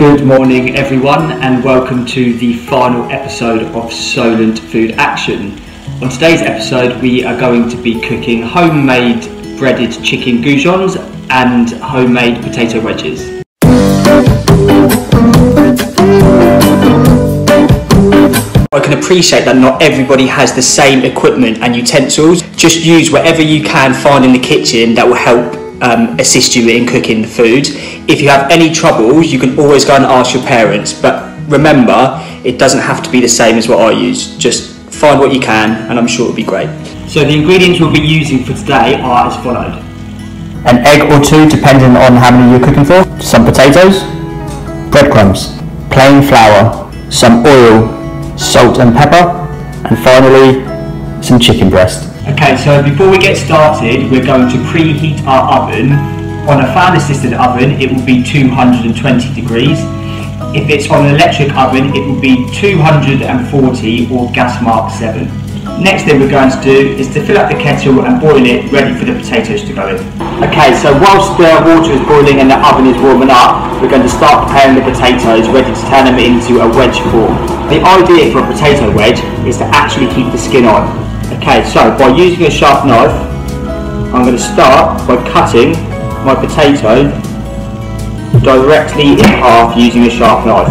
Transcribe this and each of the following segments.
Good morning, everyone, and welcome to the final episode of Solent Food Action. On today's episode, we are going to be cooking homemade breaded chicken goujons and homemade potato wedges. I can appreciate that not everybody has the same equipment and utensils. Just use whatever you can find in the kitchen that will help um, assist you in cooking the food. If you have any troubles, you can always go and ask your parents. But remember, it doesn't have to be the same as what I use. Just find what you can, and I'm sure it'll be great. So the ingredients we'll be using for today are as followed. An egg or two depending on how many you're cooking for, some potatoes, breadcrumbs, plain flour, some oil, salt and pepper, and finally some chicken breast. Okay, so before we get started, we're going to preheat our oven. On a fan assisted oven, it will be 220 degrees. If it's on an electric oven, it will be 240 or gas mark 7. Next thing we're going to do is to fill up the kettle and boil it, ready for the potatoes to go in. Okay, so whilst the water is boiling and the oven is warming up, we're going to start preparing the potatoes, ready to turn them into a wedge form. The idea for a potato wedge is to actually keep the skin on. Okay, so by using a sharp knife, I'm going to start by cutting my potato directly in half using a sharp knife.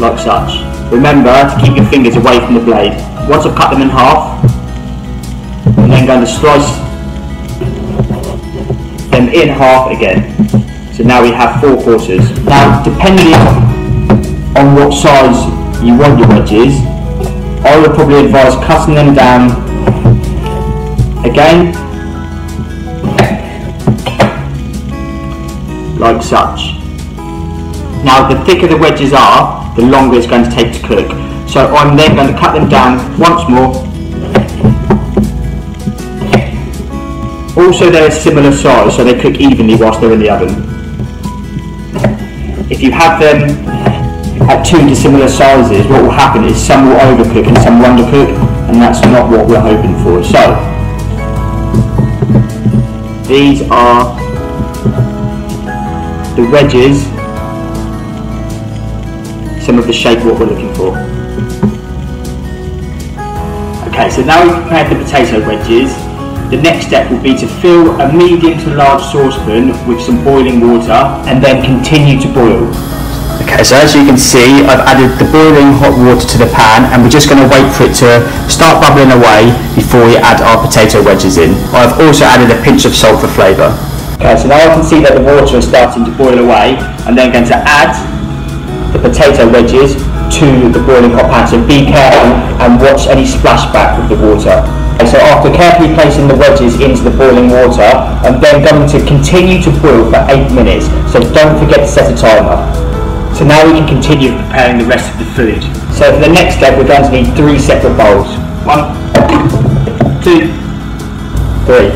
Like such. Remember to keep your fingers away from the blade. Once I've cut them in half, I'm then going to slice them in half again. So now we have four quarters. Now, depending on what size you want your wedges, I would probably advise cutting them down again, like such. Now the thicker the wedges are, the longer it's going to take to cook. So I'm then going to cut them down once more. Also they're a similar size so they cook evenly whilst they're in the oven. If you have them at two dissimilar sizes, what will happen is some will overcook and some will undercook, and that's not what we're hoping for. So, these are the wedges, some of the shape what we're looking for. Okay, so now we've prepared the potato wedges, the next step will be to fill a medium to large saucepan with some boiling water and then continue to boil. Okay, so as you can see, I've added the boiling hot water to the pan and we're just going to wait for it to start bubbling away before we add our potato wedges in. I've also added a pinch of salt for flavour. Okay, so now I can see that the water is starting to boil away. I'm then going to add the potato wedges to the boiling hot pan. So be careful and watch any splashback with the water. Okay, so after carefully placing the wedges into the boiling water, I'm then going to continue to boil for 8 minutes. So don't forget to set a timer. So now we can continue preparing the rest of the food. So for the next step, we're going to need three separate bowls. One, two, three.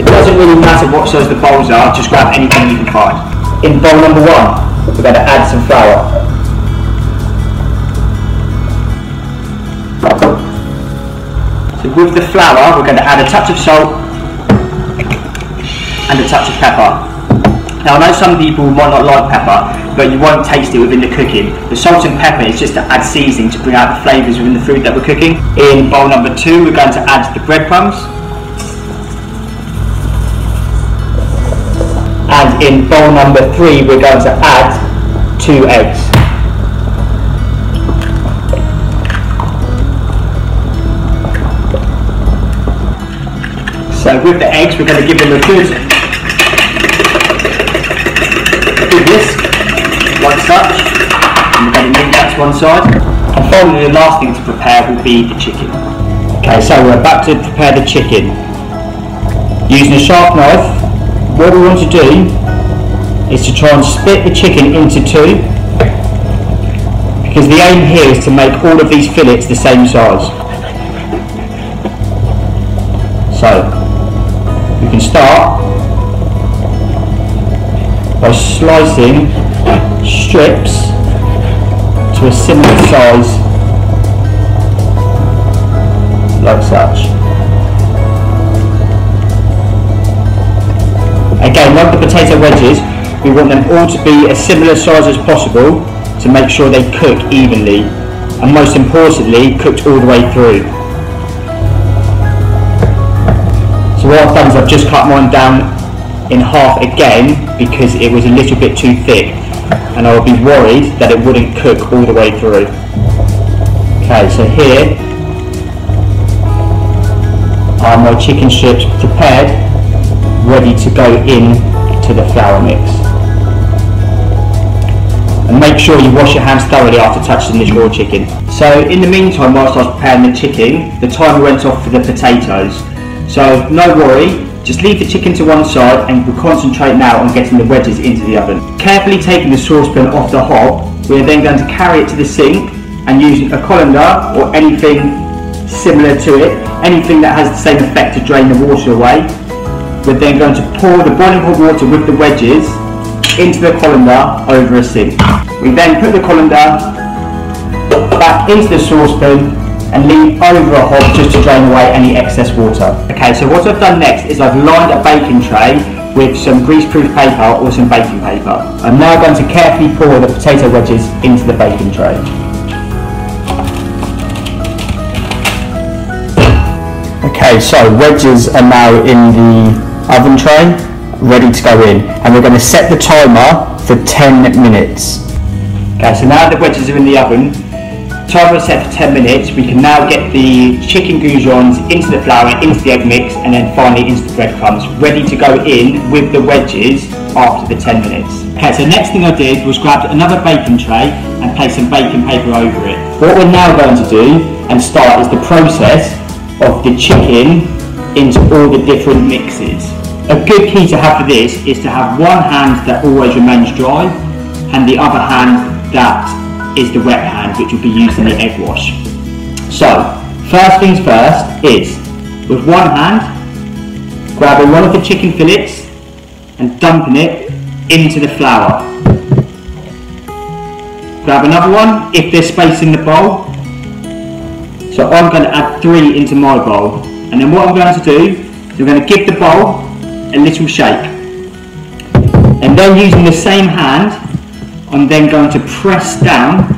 It doesn't really matter what size the bowls are, just grab anything you can find. In bowl number one, we're going to add some flour. So with the flour, we're going to add a touch of salt and a touch of pepper. Now I know some people might not like pepper, but you won't taste it within the cooking. The salt and pepper is just to add seasoning to bring out the flavours within the food that we're cooking. In bowl number two, we're going to add the breadcrumbs. And in bowl number three, we're going to add two eggs. So with the eggs, we're going to give them a good And we're going to move that to one side. And finally, the last thing to prepare will be the chicken. Okay, so we're about to prepare the chicken. Using a sharp knife, what we want to do is to try and split the chicken into two because the aim here is to make all of these fillets the same size. So, we can start by slicing strips to a similar size like such. Again, like the potato wedges, we want them all to be as similar size as possible to make sure they cook evenly and most importantly cooked all the way through. So what I've done is I've just cut mine down in half again because it was a little bit too thick and I would be worried that it wouldn't cook all the way through. Okay, so here are my chicken strips prepared, ready to go in to the flour mix. And make sure you wash your hands thoroughly after touching this raw chicken. So in the meantime, whilst I was preparing the chicken, the timer went off for the potatoes. So no worry, just leave the chicken to one side and we'll concentrate now on getting the wedges into the oven. Carefully taking the saucepan off the hob, we are then going to carry it to the sink and using a colander or anything similar to it, anything that has the same effect to drain the water away. We're then going to pour the boiling hot water with the wedges into the colander over a sink. We then put the colander back into the saucepan and leave over a hob just to drain away any excess water. Okay, so what I've done next is I've lined a baking tray with some greaseproof paper or some baking paper. I'm now going to carefully pour the potato wedges into the baking tray. Okay, so wedges are now in the oven tray, ready to go in. And we're going to set the timer for 10 minutes. Okay, so now the wedges are in the oven, is set for 10 minutes, we can now get the chicken goujons into the flour, into the egg mix, and then finally into the breadcrumbs, ready to go in with the wedges after the 10 minutes. Okay, so next thing I did was grab another baking tray and place some baking paper over it. What we're now going to do and start is the process of the chicken into all the different mixes. A good key to have for this is to have one hand that always remains dry and the other hand that is the wet hand which will be used in the egg wash. So, first things first is, with one hand, grabbing one of the chicken fillets and dumping it into the flour. Grab another one if there's space in the bowl. So I'm going to add three into my bowl. And then what I'm going to do is I'm going to give the bowl a little shake. And then using the same hand, I'm then going to press down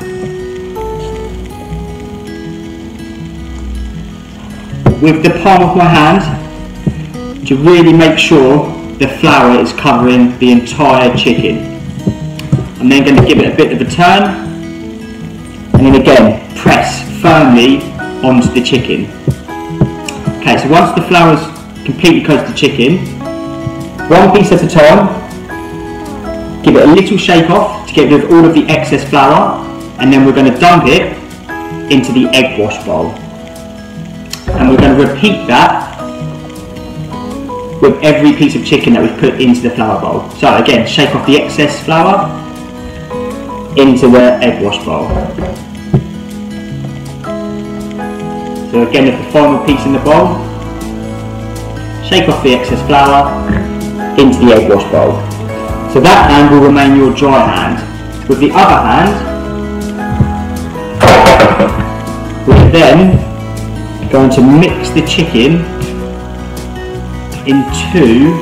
with the palm of my hand to really make sure the flour is covering the entire chicken. I'm then going to give it a bit of a turn and then again press firmly onto the chicken. Okay, so once the flour is completely coated the chicken, one piece at a time, give it a little shake off to get rid of all of the excess flour and then we're going to dump it into the egg wash bowl. And we're going to repeat that with every piece of chicken that we've put into the flour bowl. So again, shake off the excess flour into the egg wash bowl. So again, with the final piece in the bowl, shake off the excess flour into the egg wash bowl. So that hand will remain your dry hand. With the other hand, we're then going to mix the chicken into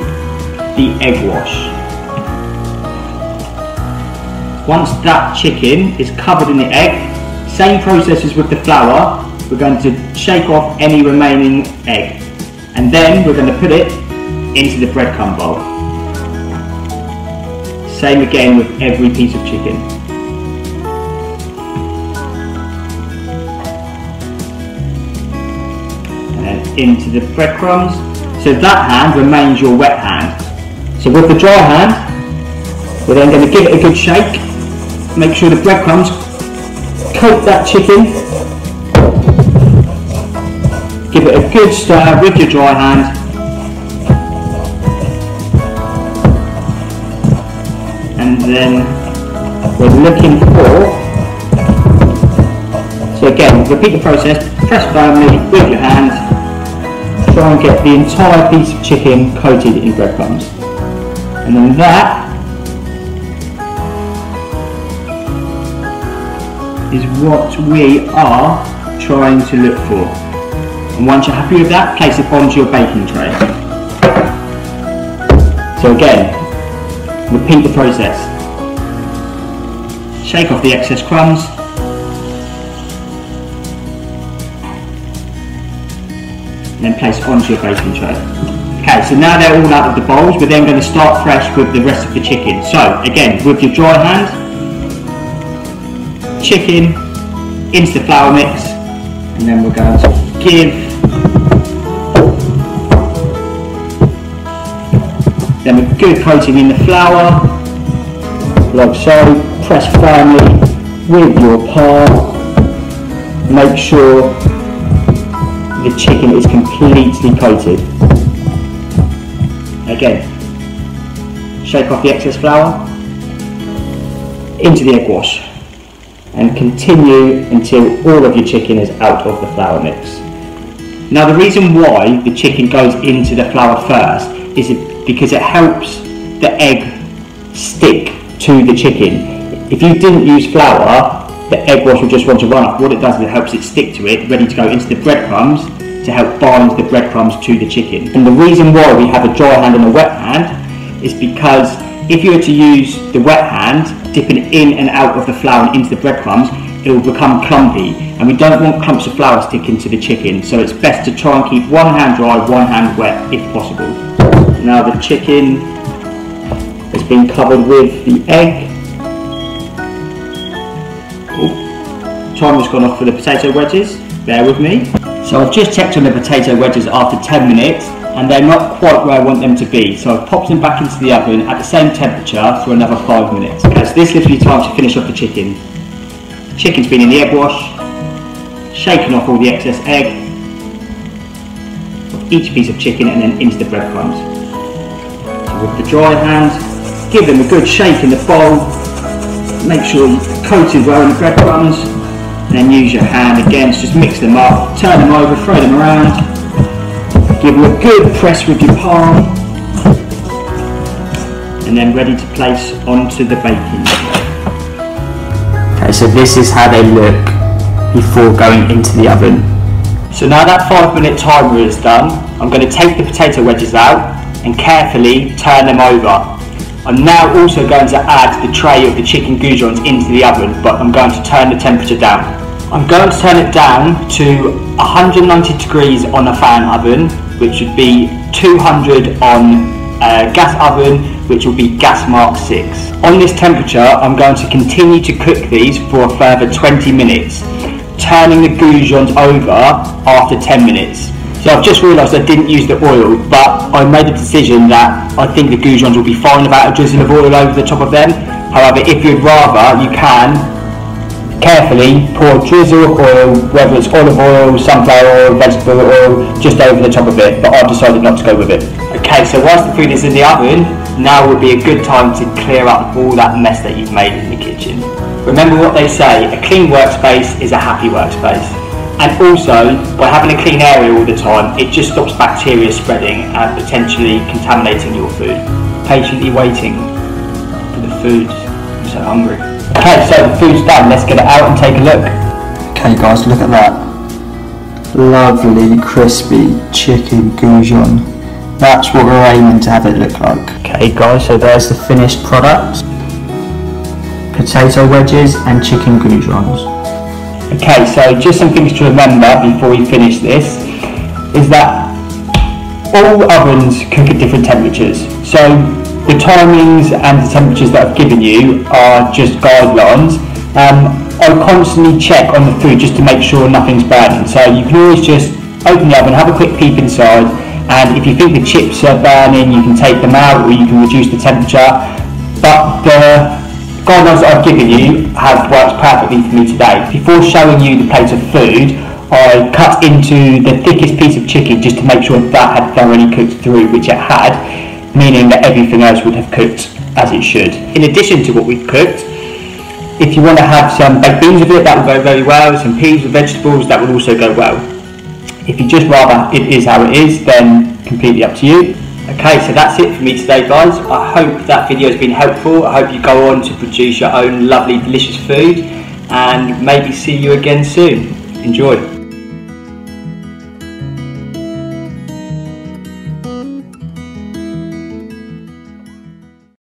the egg wash. Once that chicken is covered in the egg, same process as with the flour, we're going to shake off any remaining egg. And then we're going to put it into the breadcrumb bowl. Same again with every piece of chicken. And into the breadcrumbs. So that hand remains your wet hand. So with the dry hand, we're then going to give it a good shake. Make sure the breadcrumbs coat that chicken Give it a good stir with your dry hand. Then we're looking for, so again, repeat the process, press firmly with your hand, try and get the entire piece of chicken coated in breadcrumbs. And then that is what we are trying to look for. And once you're happy with that, place it onto your baking tray. So again, Repeat the process. Shake off the excess crumbs. And then place onto your baking tray. Okay, so now they're all out of the bowls, we're then going to start fresh with the rest of the chicken. So, again, with your dry hand, chicken into the flour mix, and then we're going to give them a good coating in the flour, like so, press firmly with your palm, make sure the chicken is completely coated. Again, shake off the excess flour into the egg wash and continue until all of your chicken is out of the flour mix. Now the reason why the chicken goes into the flour first is because it helps the egg stick to the chicken. If you didn't use flour, the egg wash will just want to run off. What it does is it helps it stick to it, ready to go into the breadcrumbs to help bind the breadcrumbs to the chicken. And the reason why we have a dry hand and a wet hand is because if you were to use the wet hand, dipping in and out of the flour and into the breadcrumbs, it will become clumpy and we don't want clumps of flour sticking to the chicken so it's best to try and keep one hand dry, one hand wet if possible. Now the chicken has been covered with the egg. Time has gone off for the potato wedges, bear with me. So I've just checked on the potato wedges after 10 minutes and they're not quite where I want them to be. So I've popped them back into the oven at the same temperature for another five minutes. Okay, so this gives me time to finish off the chicken. Chicken's been in the egg wash, shaken off all the excess egg, each piece of chicken and then into the breadcrumbs. So with the dry hand, give them a good shake in the bowl, make sure you coated well in the breadcrumbs, and then use your hand again to just mix them up, turn them over, throw them around, Give them a good press with your palm and then ready to place onto the baking. Okay, so this is how they look before going into the oven. So now that five minute timer is done, I'm going to take the potato wedges out and carefully turn them over. I'm now also going to add the tray of the chicken goujons into the oven, but I'm going to turn the temperature down. I'm going to turn it down to 190 degrees on a fan oven which would be 200 on a gas oven, which will be gas mark 6. On this temperature, I'm going to continue to cook these for a further 20 minutes, turning the goujons over after 10 minutes. So I've just realised I didn't use the oil, but I made a decision that I think the goujons will be fine without a drizzle of oil over the top of them. However, if you'd rather, you can carefully pour drizzle oil, whether it's olive oil, sunflower oil, vegetable oil, just over the top of it, but I've decided not to go with it. Okay, so whilst the food is in the oven, now would be a good time to clear up all that mess that you've made in the kitchen. Remember what they say, a clean workspace is a happy workspace. And also, by having a clean area all the time, it just stops bacteria spreading and potentially contaminating your food. Patiently waiting for the food. I'm so hungry. Okay, so the food's done. Let's get it out and take a look. Okay guys, look at that. Lovely, crispy chicken goujon. That's what we're aiming to have it look like. Okay guys, so there's the finished product. Potato wedges and chicken goujons. Okay, so just some things to remember before we finish this is that all ovens cook at different temperatures. So the timings and the temperatures that I've given you are just guidelines. Um, I constantly check on the food just to make sure nothing's burning. So you can always just open the oven, have a quick peep inside, and if you think the chips are burning, you can take them out or you can reduce the temperature. But the guidelines that I've given you have worked perfectly for me today. Before showing you the plate of food, I cut into the thickest piece of chicken just to make sure that had thoroughly cooked through, which it had meaning that everything else would have cooked as it should. In addition to what we've cooked, if you want to have some baked beans with it, that will go very well. Some peas with vegetables, that will also go well. If you just rather it is how it is, then completely up to you. Okay, so that's it for me today, guys. I hope that video has been helpful. I hope you go on to produce your own lovely, delicious food, and maybe see you again soon. Enjoy.